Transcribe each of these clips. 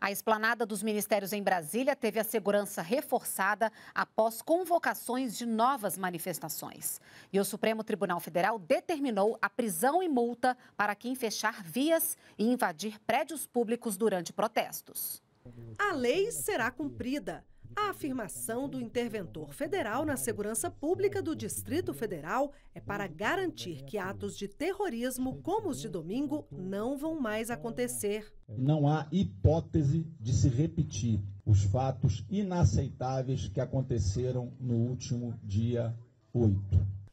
A esplanada dos ministérios em Brasília teve a segurança reforçada após convocações de novas manifestações. E o Supremo Tribunal Federal determinou a prisão e multa para quem fechar vias e invadir prédios públicos durante protestos. A lei será cumprida. A afirmação do interventor federal na segurança pública do Distrito Federal é para garantir que atos de terrorismo, como os de domingo, não vão mais acontecer. Não há hipótese de se repetir os fatos inaceitáveis que aconteceram no último dia 8.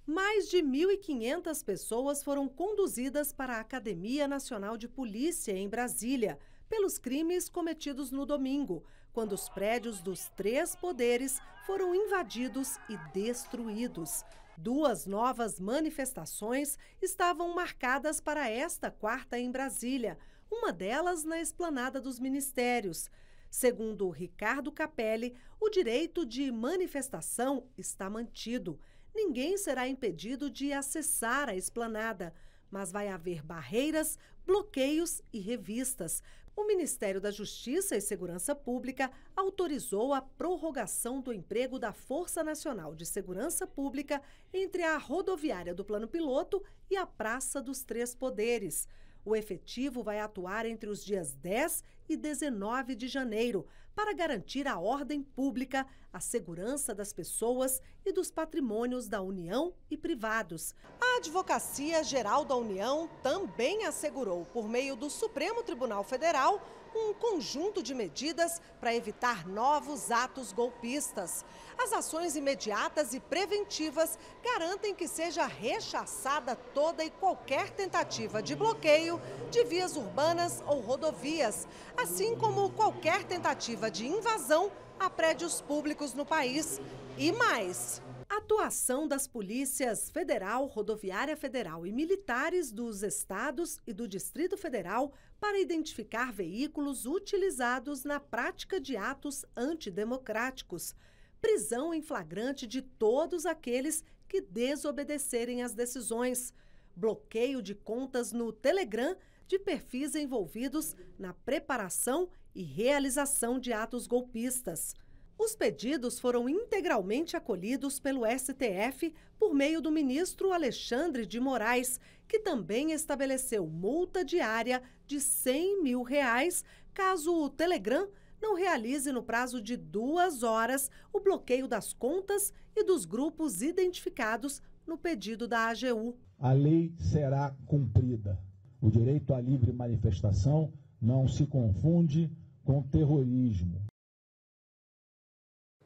Mais de 1.500 pessoas foram conduzidas para a Academia Nacional de Polícia em Brasília pelos crimes cometidos no domingo, quando os prédios dos três poderes foram invadidos e destruídos. Duas novas manifestações estavam marcadas para esta quarta em Brasília, uma delas na esplanada dos ministérios. Segundo Ricardo Capelli, o direito de manifestação está mantido. Ninguém será impedido de acessar a esplanada, mas vai haver barreiras, bloqueios e revistas o Ministério da Justiça e Segurança Pública autorizou a prorrogação do emprego da Força Nacional de Segurança Pública entre a rodoviária do Plano Piloto e a Praça dos Três Poderes. O efetivo vai atuar entre os dias 10 e 19 de janeiro para garantir a ordem pública, a segurança das pessoas e dos patrimônios da União e privados. A Advocacia Geral da União também assegurou, por meio do Supremo Tribunal Federal, um conjunto de medidas para evitar novos atos golpistas. As ações imediatas e preventivas garantem que seja rechaçada toda e qualquer tentativa de bloqueio de vias urbanas ou rodovias, assim como qualquer tentativa de invasão a prédios públicos no país. E mais. Atuação das polícias federal, rodoviária federal e militares dos estados e do Distrito Federal para identificar veículos utilizados na prática de atos antidemocráticos. Prisão em flagrante de todos aqueles que desobedecerem às decisões. Bloqueio de contas no Telegram de perfis envolvidos na preparação e realização de atos golpistas. Os pedidos foram integralmente acolhidos pelo STF por meio do ministro Alexandre de Moraes, que também estabeleceu multa diária de 100 mil reais caso o Telegram não realize no prazo de duas horas o bloqueio das contas e dos grupos identificados no pedido da AGU. A lei será cumprida. O direito à livre manifestação não se confunde com terrorismo.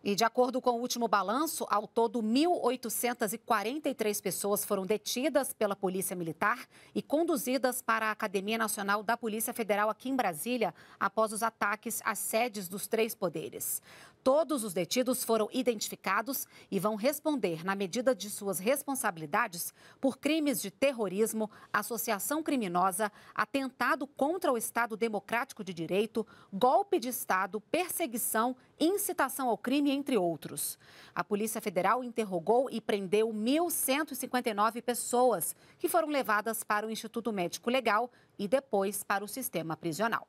E de acordo com o último balanço, ao todo 1.843 pessoas foram detidas pela Polícia Militar e conduzidas para a Academia Nacional da Polícia Federal aqui em Brasília após os ataques às sedes dos três poderes. Todos os detidos foram identificados e vão responder, na medida de suas responsabilidades, por crimes de terrorismo, associação criminosa, atentado contra o Estado Democrático de Direito, golpe de Estado, perseguição, incitação ao crime, entre outros. A Polícia Federal interrogou e prendeu 1.159 pessoas que foram levadas para o Instituto Médico Legal e depois para o sistema prisional.